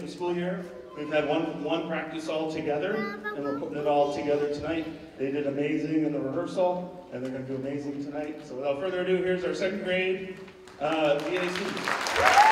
the school year. We've had one, one practice all together, and we're putting it all together tonight. They did amazing in the rehearsal, and they're going to do amazing tonight. So without further ado, here's our second grade uh, VAC.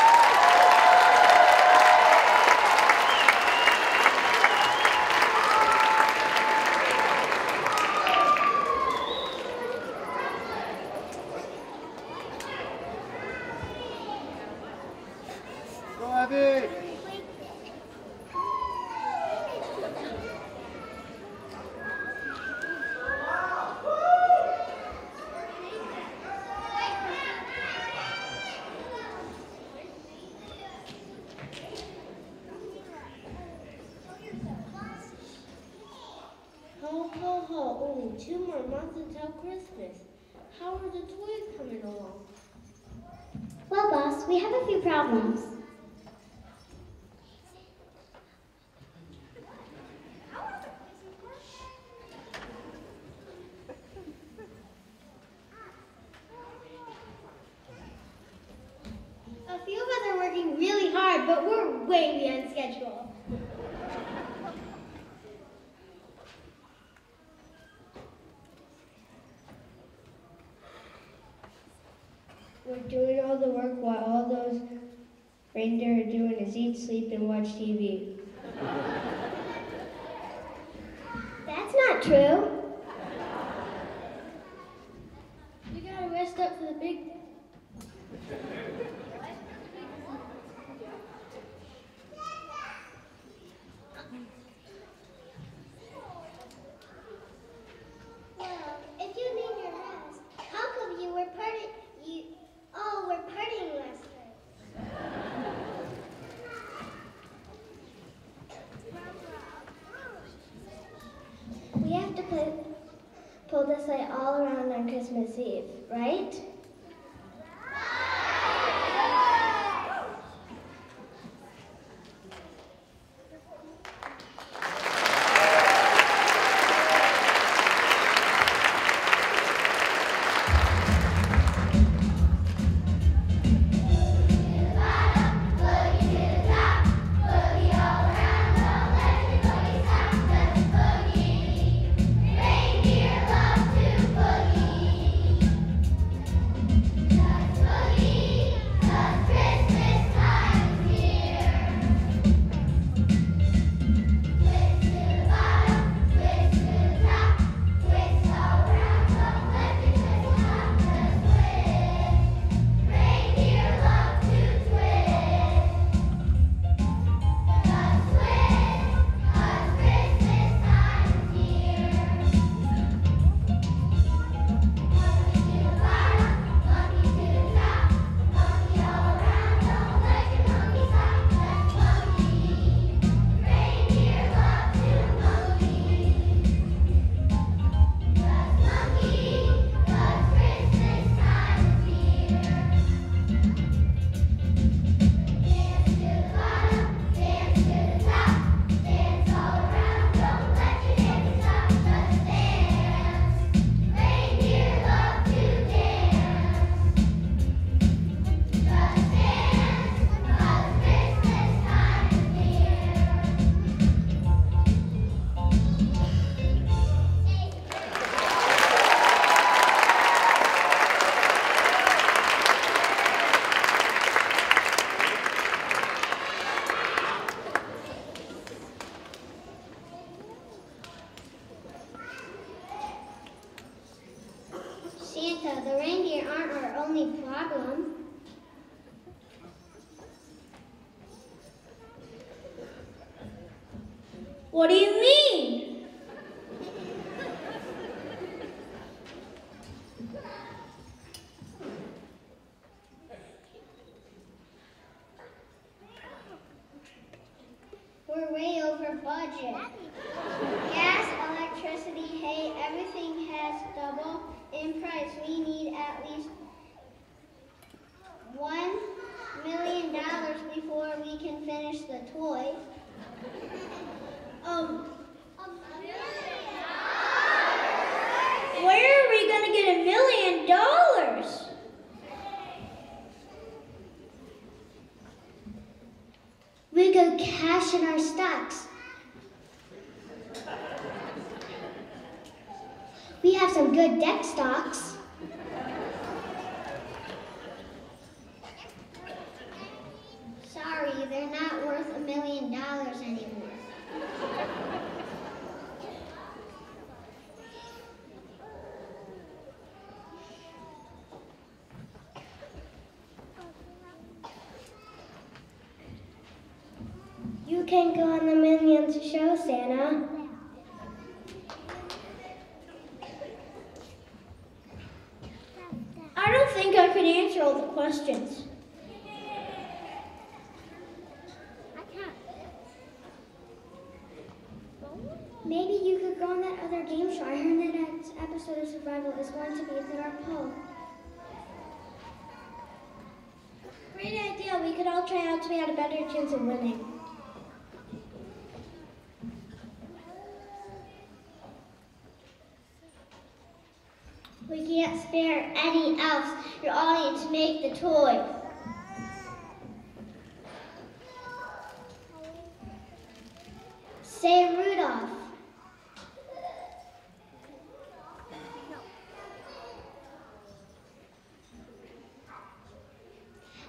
problems. Eat, sleep, and watch TV. les can go on the Minions show, Santa. I don't think I could answer all the questions. Maybe you could go on that other game show. I heard the next episode of Survival is going to be at the North Pole. Great idea. We could all try out so we had a better chance of winning. We can't spare any else. Your audience make the toy. Say Rudolph.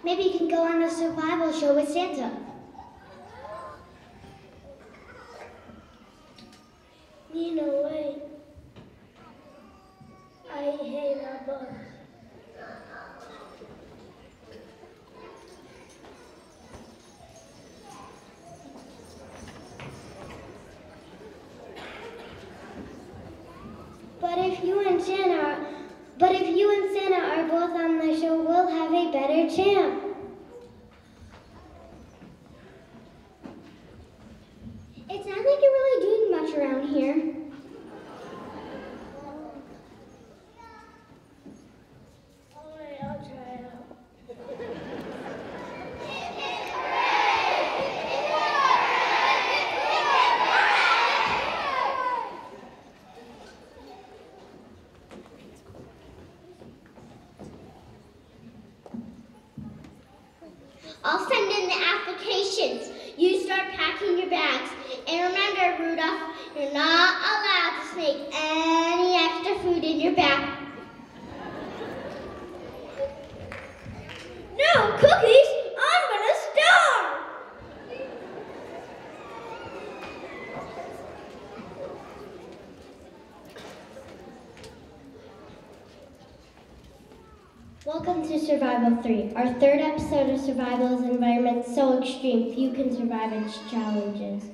Maybe you can go on a survival show with Santa. Nina, wait. I hate a bus. But if you and Santa but if you and Santa are both on the show, we'll have a better chance. It's not like you're really doing much around here. Alright, I'll try out. I'll send in the applications. You start packing your bags. And remember, Rudolph, you're not allowed to sneak any extra food in your bag. No cookies! I'm gonna starve! Welcome to Survival 3. Our third episode of Survival is environment so extreme few can survive its challenges.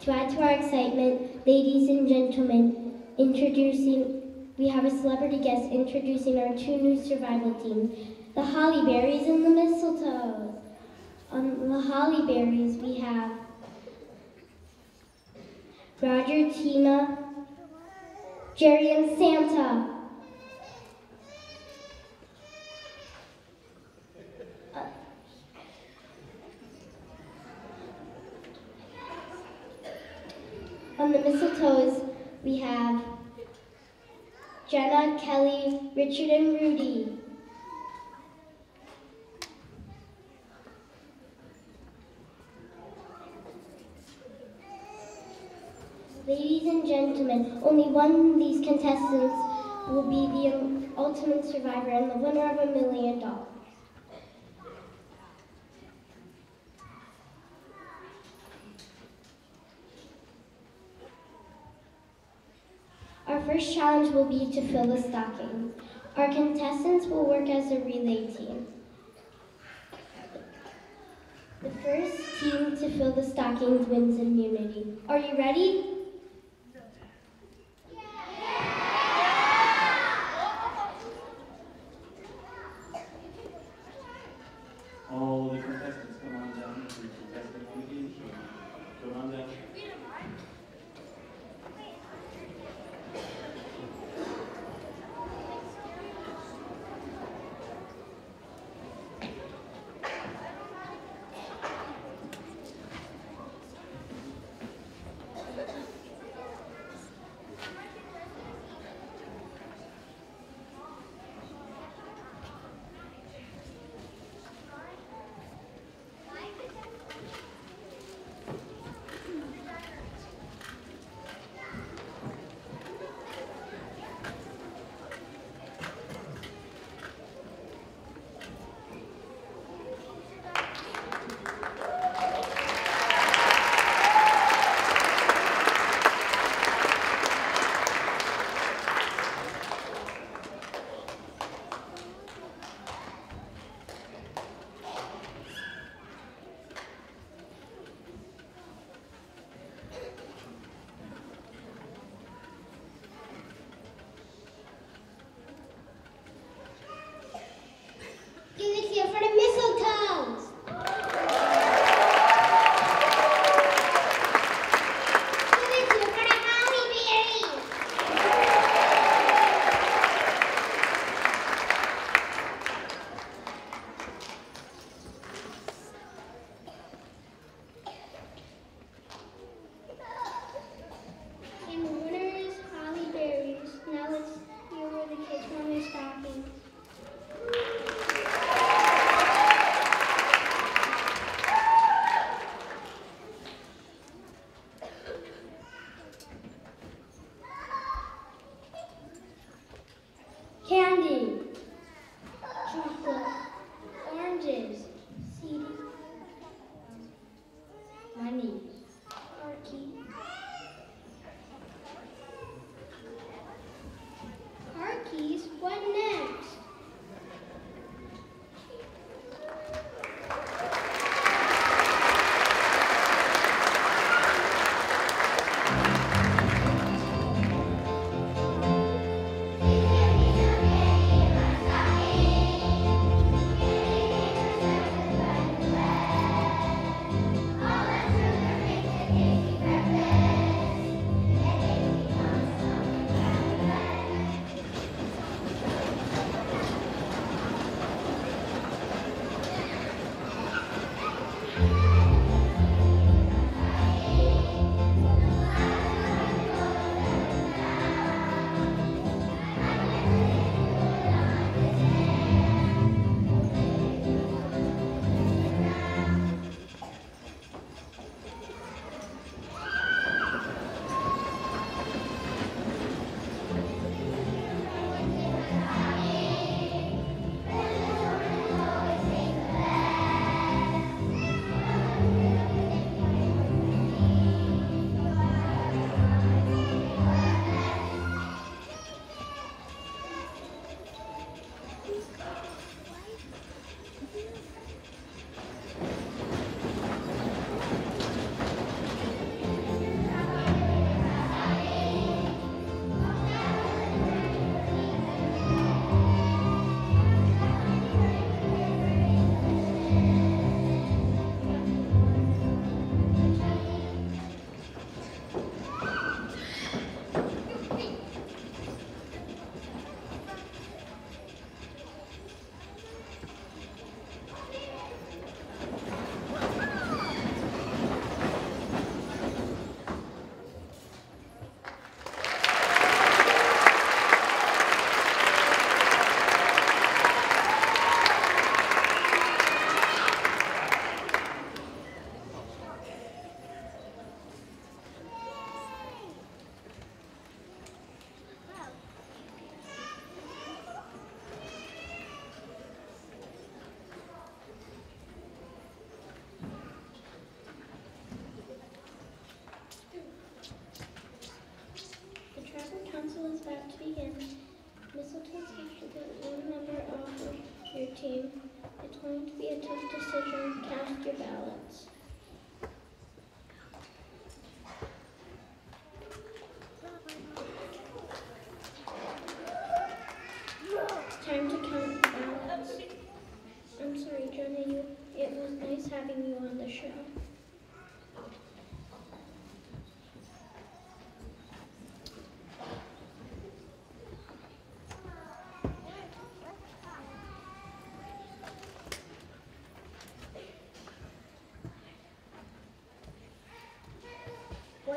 To add to our excitement, ladies and gentlemen, introducing, we have a celebrity guest introducing our two new survival teams, the Hollyberries and the Mistletoes. On the Hollyberries, we have Roger, Tina, Jerry, and Santa. On the mistletoes, we have Jenna, Kelly, Richard, and Rudy. Ladies and gentlemen, only one of these contestants will be the ultimate survivor and the winner of a million dollars. Our first challenge will be to fill the stockings. Our contestants will work as a relay team. The first team to fill the stockings wins immunity. Are you ready?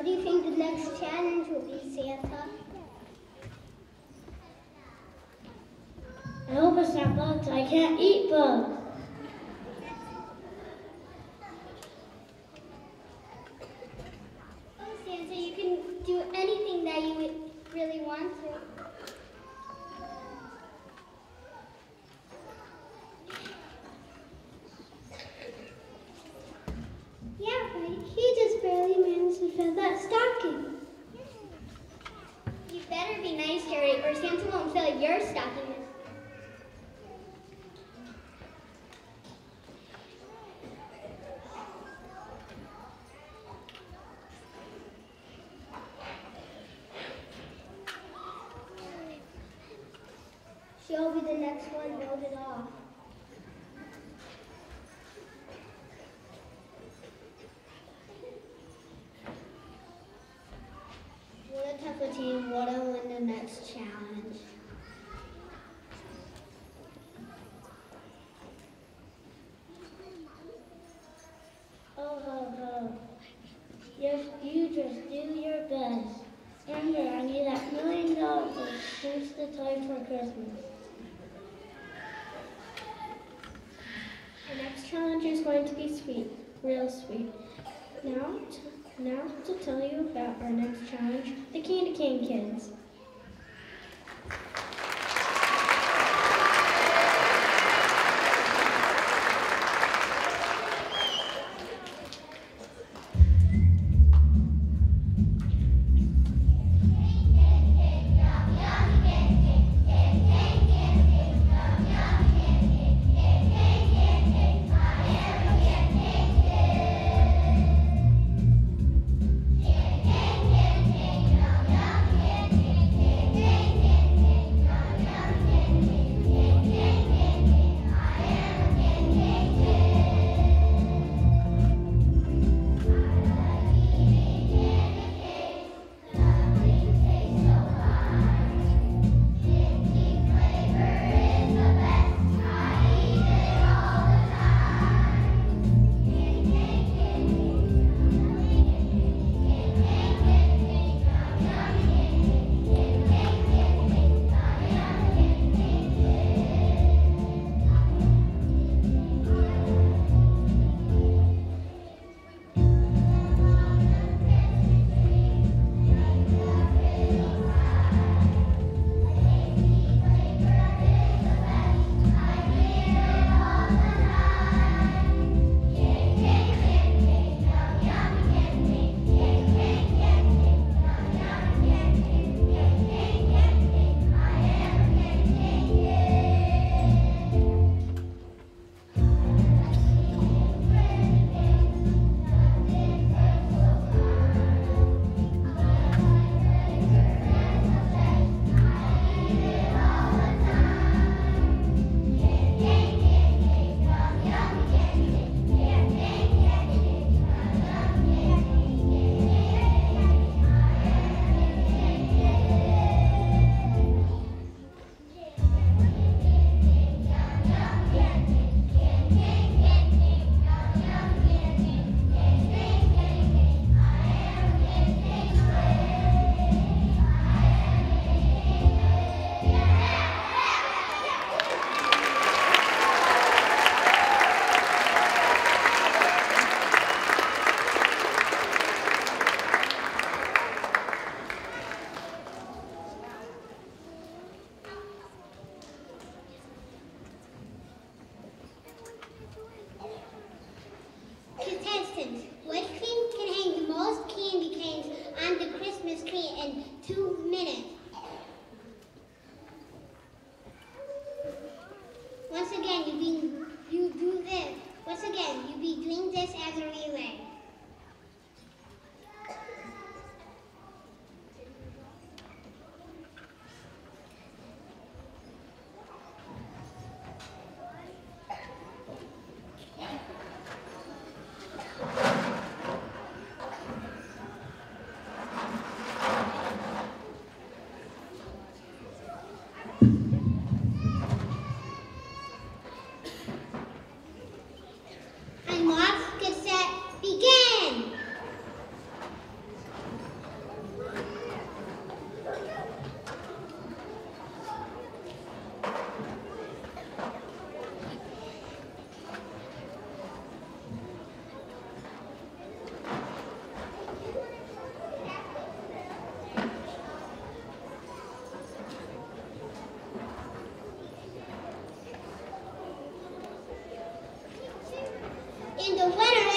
What do you think the next challenge will be, Santa? I hope it's not bugs. I can't eat bugs. Oh, Santa, you can do anything that you would really want to. Yeah, but he just barely managed to fill that stocking. You better be nice, Harry, or Santa won't fill your stocking. She'll be the next one voted off. What a tough team. What a win the next challenge. Oh, ho, ho. Yes, you just do your best. Remember, I need that million dollars since the time for Christmas. The next challenge is going to be sweet, real sweet. Now, to, now to tell you about our next challenge, the Candy Cane Kids. the winner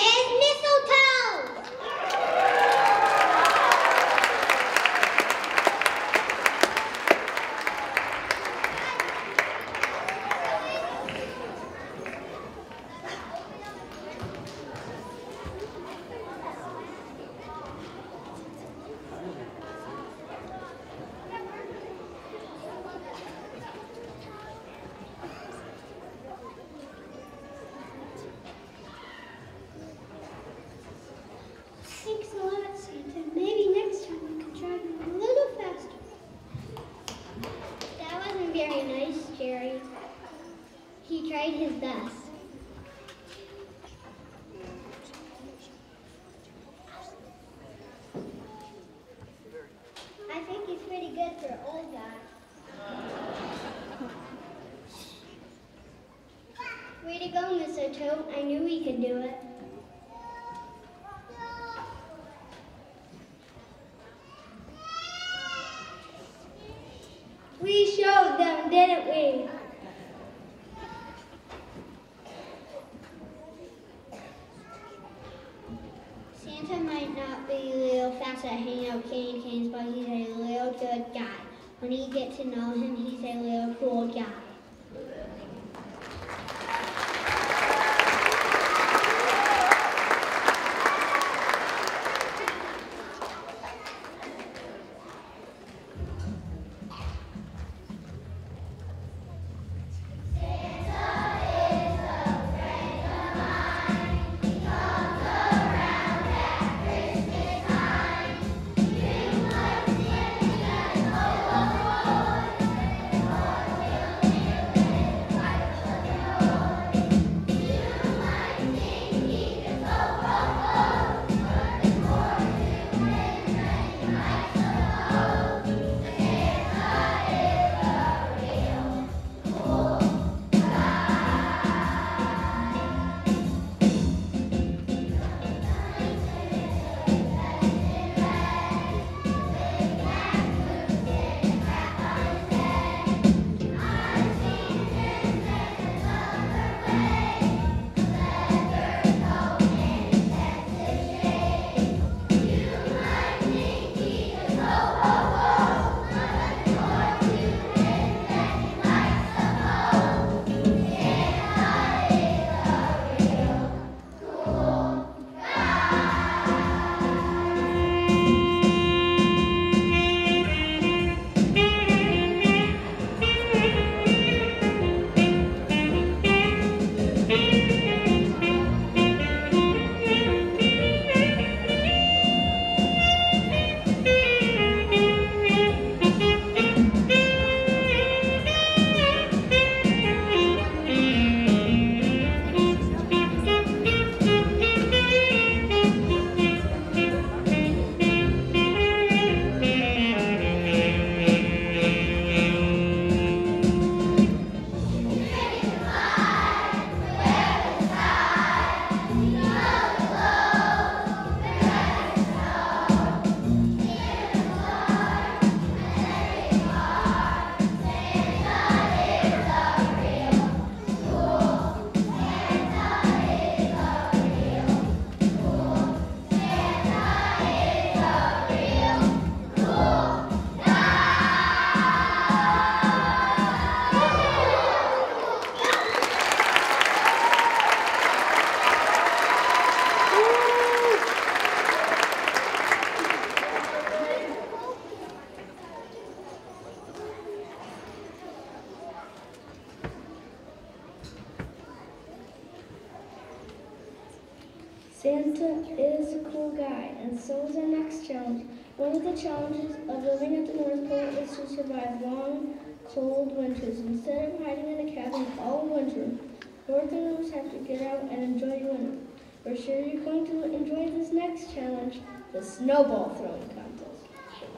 Nor do have to get out and enjoy winter. We're sure you're going to enjoy this next challenge, the snowball throwing contest.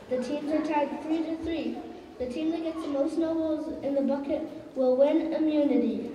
The teams are tied three to three. The team that gets the most snowballs in the bucket will win immunity.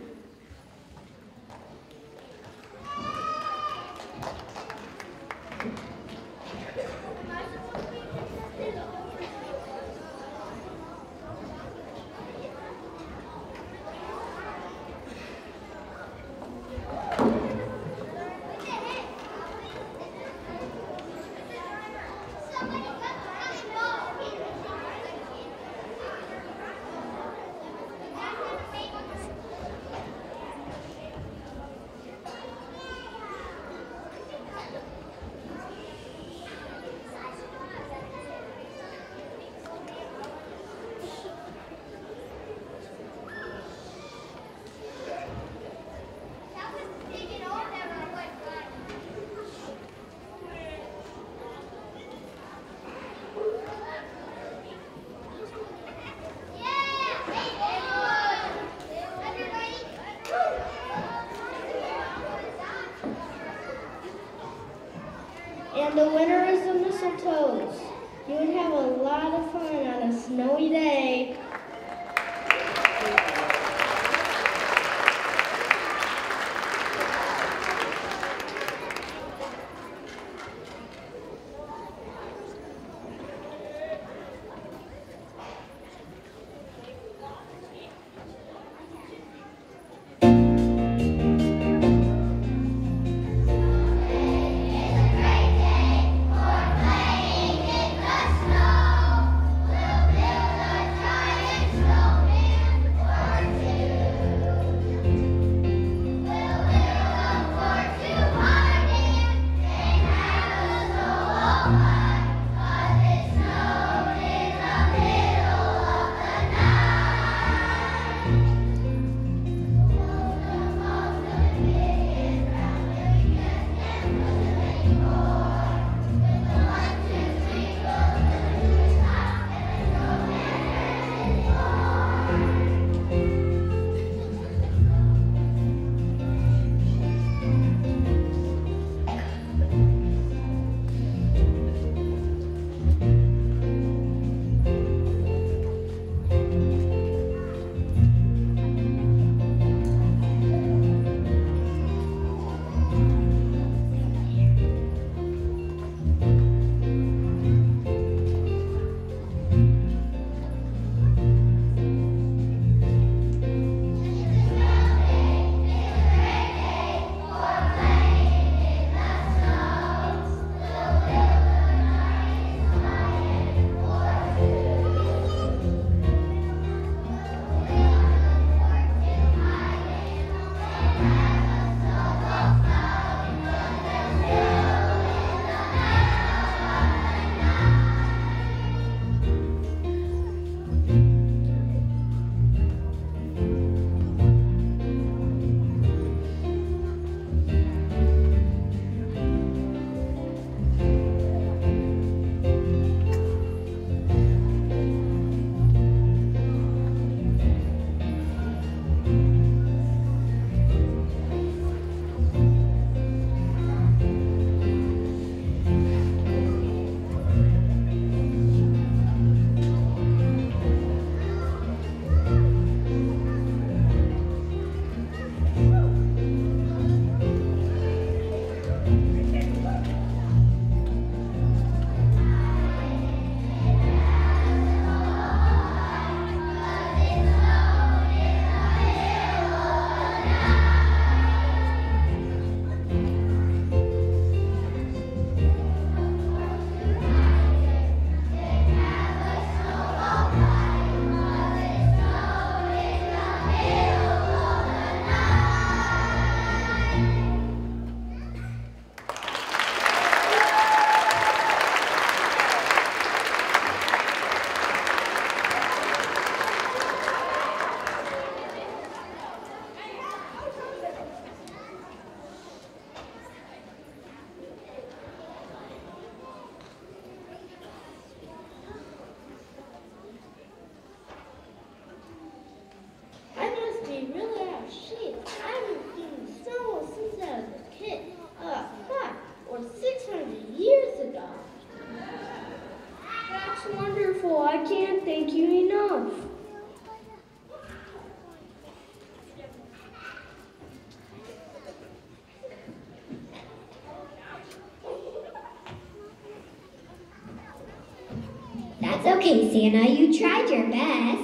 Okay, Santa. You tried your best.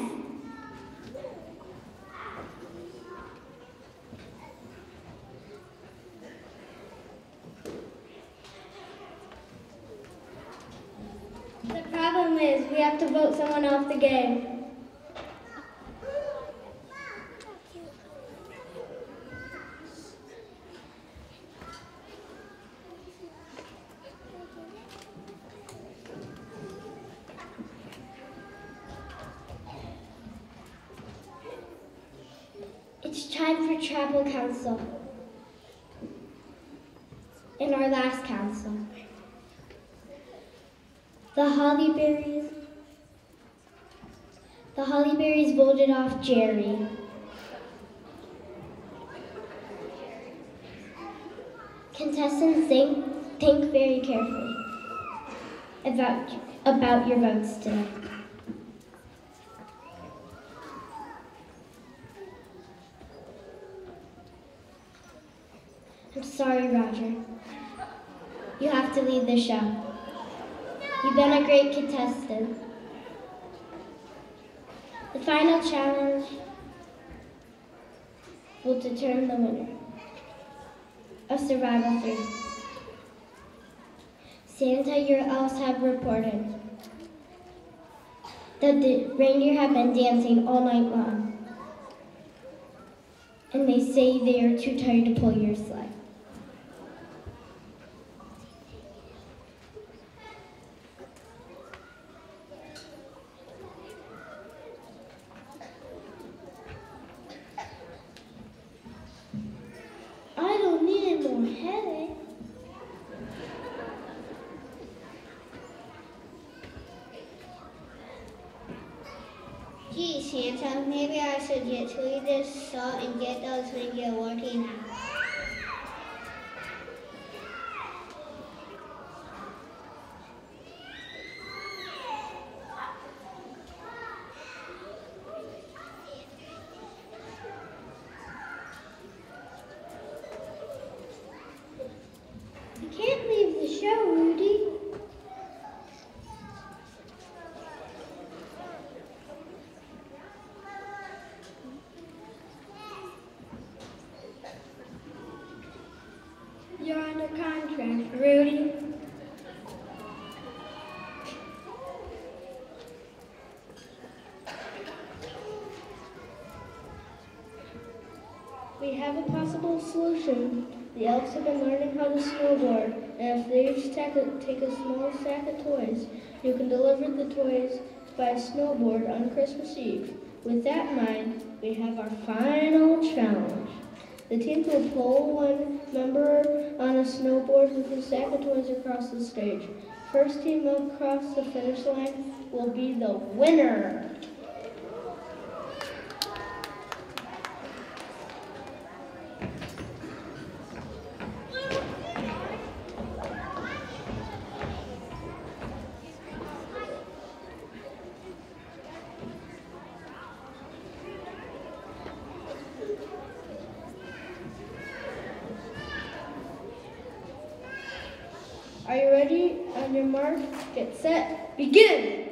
The problem is we have to vote someone off the game. It's time for tribal council. In our last council. The Hollyberries. The Hollyberries voted off Jerry. Contestants think, think very carefully. about, about your votes today. I'm sorry, Roger. You have to leave the show. You've been a great contestant. The final challenge will determine the winner of Survival 3. Santa, your elves have reported that the reindeer have been dancing all night long. And they say they are too tired to pull your sleigh. I don't need more headache. Santa, maybe I should get leave this salt and get those reindeer working out. You can't leave the show, Rudy. You're under contract, Rudy. We have possible solution. The elves have been learning how to snowboard, and if they each take a, take a small sack of toys, you can deliver the toys by snowboard on Christmas Eve. With that in mind, we have our final challenge. The teams will pull one member on a snowboard with a sack of toys across the stage. First team across the finish line will be the winner. Are you ready? On your mark, get set, begin!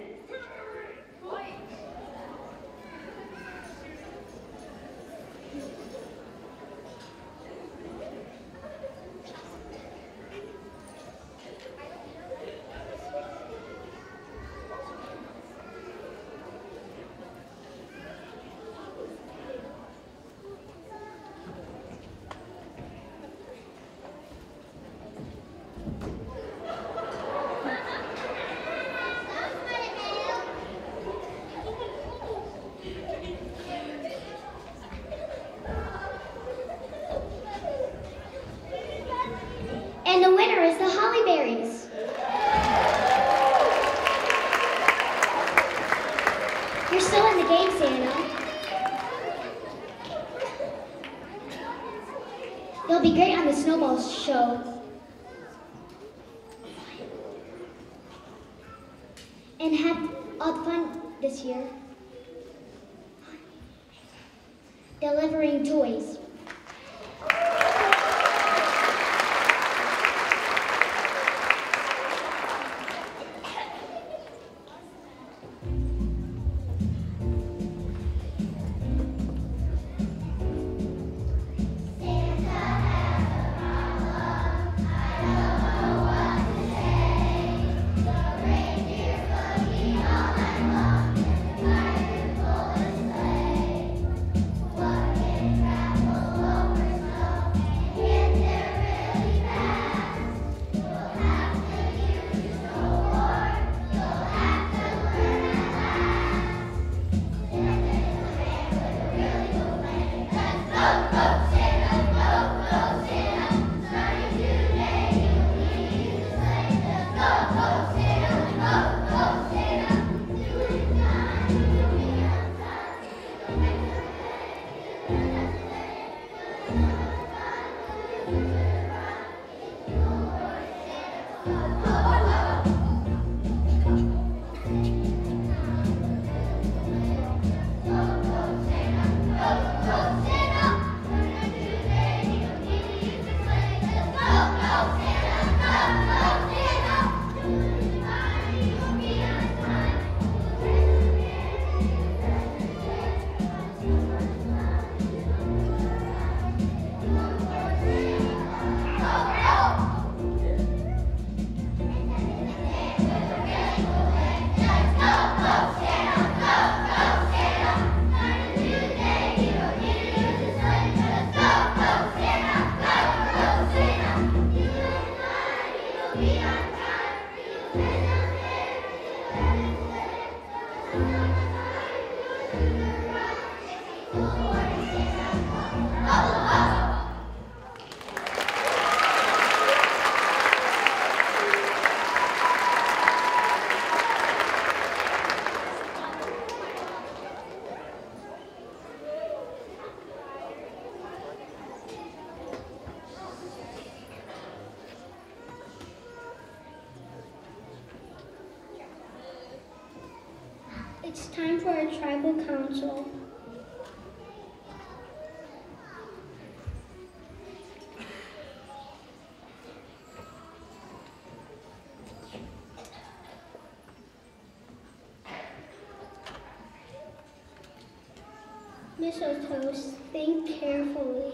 close, think carefully.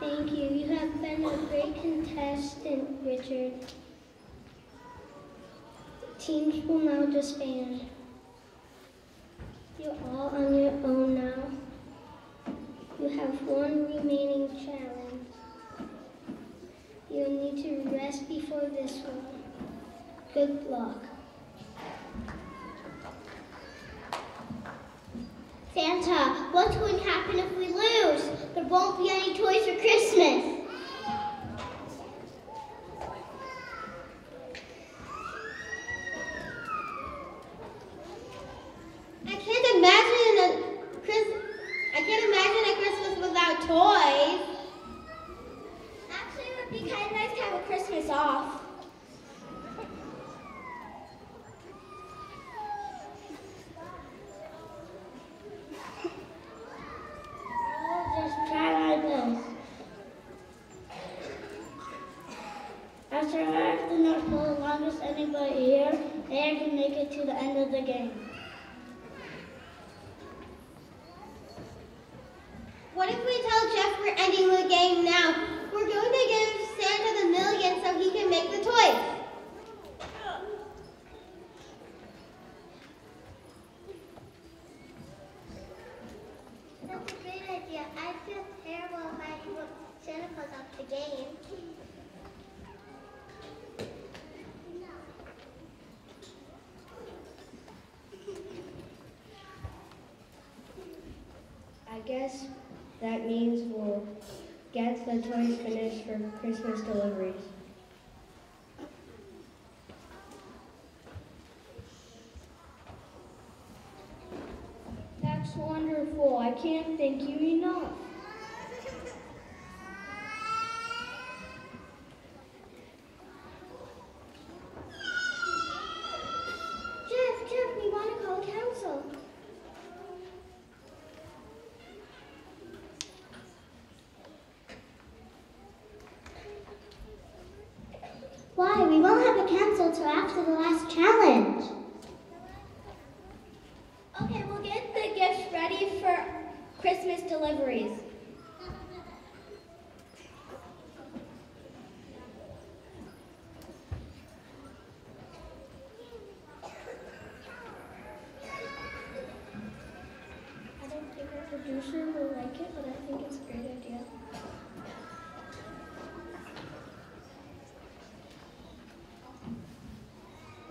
Thank you. You have been a great contestant, Richard. Teams will now disband. You're all on your own now. You have one remaining challenge. You'll need to rest before this one. Good luck. Santa, what's going to happen if we lose? There won't be any toys for Christmas. That means we'll get the toys finished for Christmas deliveries. That's wonderful. I can't thank you enough.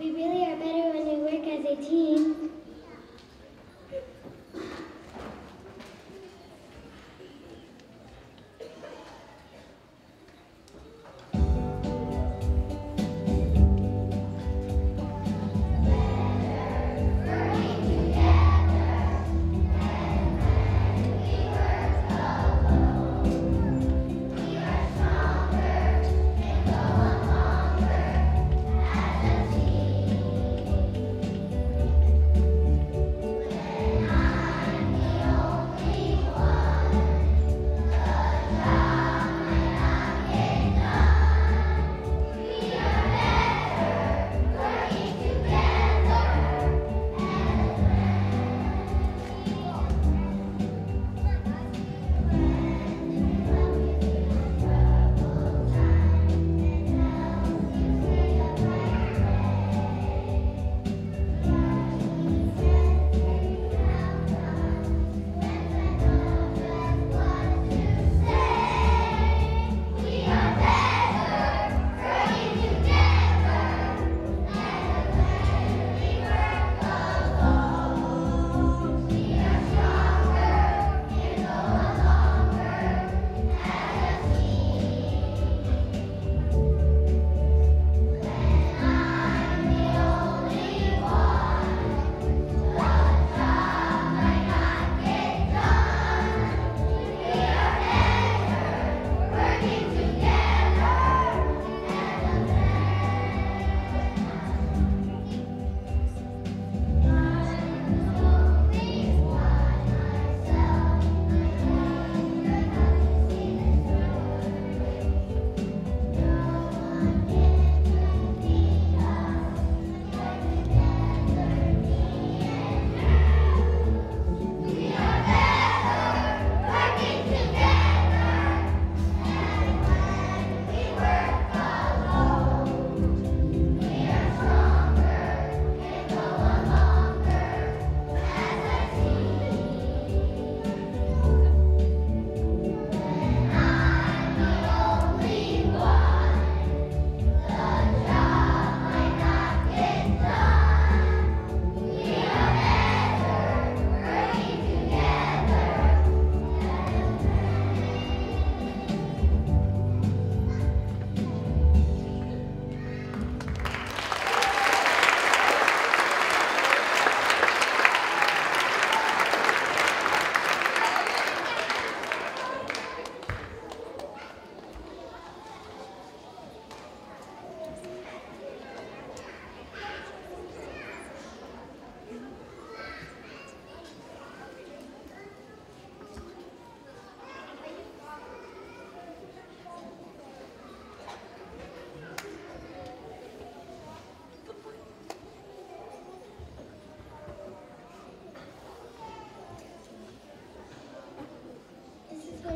We really are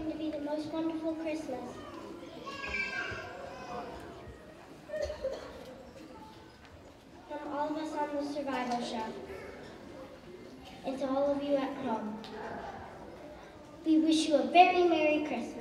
going to be the most wonderful Christmas. From all of us on the Survival Show, and to all of you at home, we wish you a very Merry Christmas.